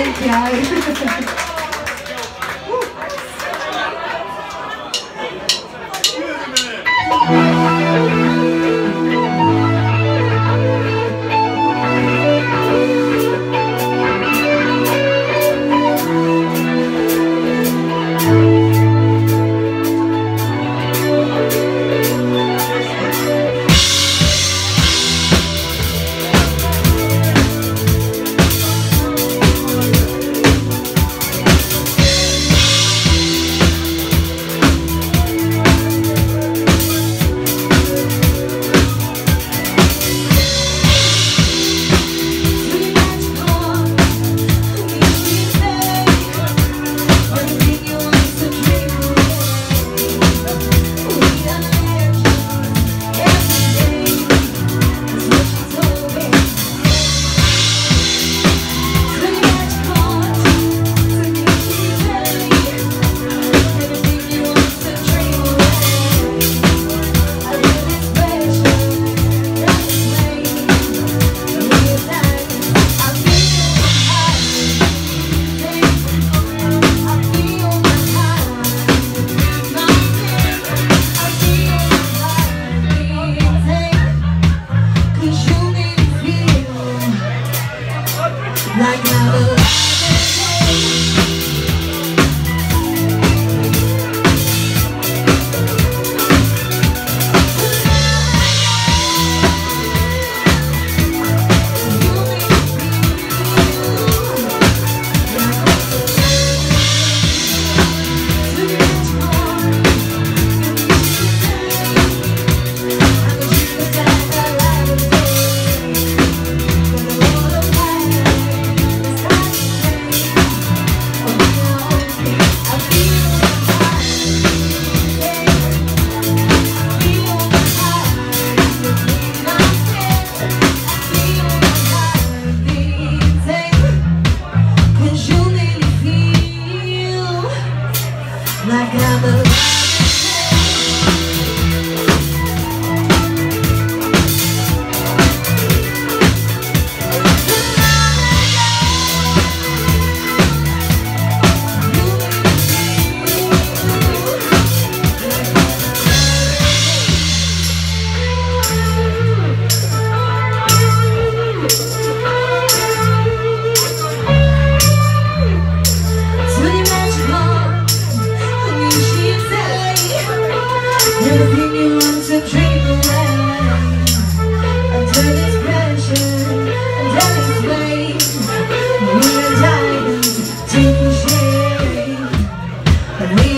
Thank you. like I'm alive. Are